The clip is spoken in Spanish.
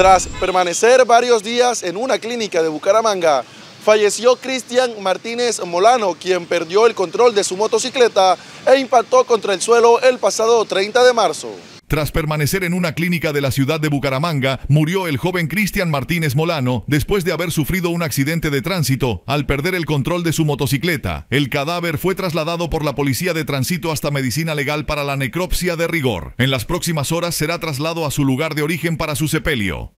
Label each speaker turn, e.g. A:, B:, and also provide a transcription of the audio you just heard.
A: Tras permanecer varios días en una clínica de Bucaramanga, falleció Cristian Martínez Molano, quien perdió el control de su motocicleta e impactó contra el suelo el pasado 30 de marzo.
B: Tras permanecer en una clínica de la ciudad de Bucaramanga, murió el joven Cristian Martínez Molano después de haber sufrido un accidente de tránsito al perder el control de su motocicleta. El cadáver fue trasladado por la policía de tránsito hasta medicina legal para la necropsia de rigor. En las próximas horas será trasladado a su lugar de origen para su sepelio.